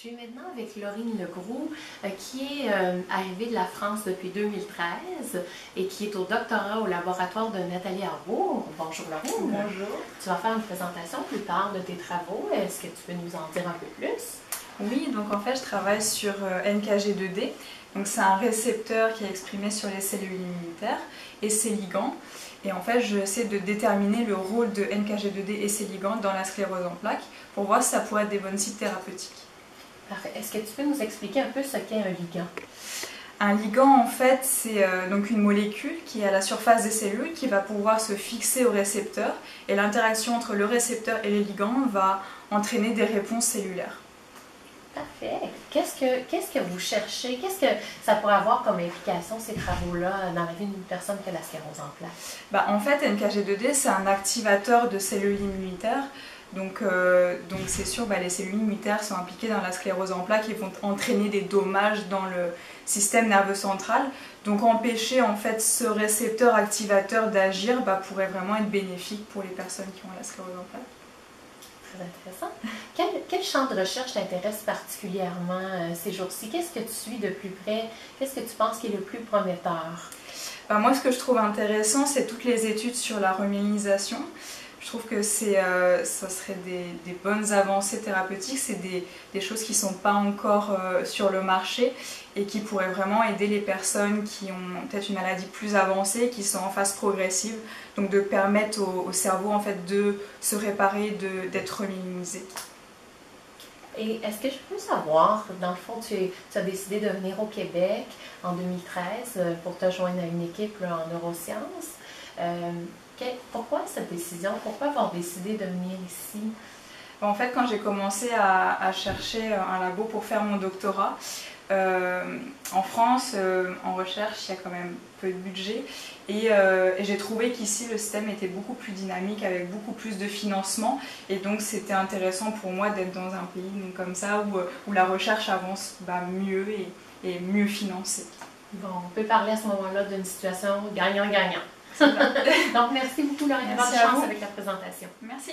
Je suis maintenant avec Laurine Legroux, euh, qui est euh, arrivée de la France depuis 2013 et qui est au doctorat au laboratoire de Nathalie Arbour. Bonjour Laurine. Bonjour. Tu vas faire une présentation plus tard de tes travaux. Est-ce que tu peux nous en dire un peu plus? Oui, donc en fait, je travaille sur euh, NKG2D. Donc c'est un récepteur qui est exprimé sur les cellules immunitaires et ses ligands. Et en fait, j'essaie de déterminer le rôle de NKG2D et ses ligands dans la sclérose en plaques pour voir si ça pourrait être des bonnes cibles thérapeutiques. Parfait. Est-ce que tu peux nous expliquer un peu ce qu'est un ligand? Un ligand, en fait, c'est euh, donc une molécule qui est à la surface des cellules qui va pouvoir se fixer au récepteur et l'interaction entre le récepteur et les ligands va entraîner des réponses cellulaires. Parfait. Qu'est-ce que, qu'est-ce que vous cherchez? Qu'est-ce que ça pourrait avoir comme implication, ces travaux-là, dans la vie d'une personne qui a la sclérose en plaques? Bah, en fait, NKG2D, c'est un activateur de cellules immunitaires donc, euh, donc c'est sûr, bah, les cellules immunitaires sont impliquées dans la sclérose en plaques et vont entraîner des dommages dans le système nerveux central. Donc empêcher en fait ce récepteur activateur d'agir bah, pourrait vraiment être bénéfique pour les personnes qui ont la sclérose en plaques. Très intéressant. Quel, quel champ de recherche t'intéresse particulièrement euh, ces jours-ci? Qu'est-ce que tu suis de plus près? Qu'est-ce que tu penses qui est le plus prometteur? Bah, moi, ce que je trouve intéressant, c'est toutes les études sur la remyelisation. Je trouve que c'est, euh, ça serait des, bonnes avancées thérapeutiques, c'est des, choses qui ne sont pas encore euh, sur le marché et qui pourraient vraiment aider les personnes qui ont peut-être une maladie plus avancée, qui sont en phase progressive, donc de permettre au, au cerveau en fait de se réparer, d'être reminimisé. Et est-ce que je peux savoir, dans le fond, tu, as décidé de venir au Québec en 2013 euh, pour te joindre à une équipe en neurosciences. Euh, pourquoi cette décision? Pourquoi avoir décidé de venir ici? En fait, quand j'ai commencé à, à, chercher un labo pour faire mon doctorat, euh, en France, euh, en recherche, il y a quand même peu de budget. Et, euh, et j'ai trouvé qu'ici, le système était beaucoup plus dynamique, avec beaucoup plus de financement. Et donc, c'était intéressant pour moi d'être dans un pays donc, comme ça, où, où la recherche avance bah, mieux et, et mieux financée. Bon, on peut parler à ce moment-là d'une situation gagnant-gagnant. Donc, merci beaucoup, Laurine. Bonne chance avec la présentation. Merci.